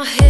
my head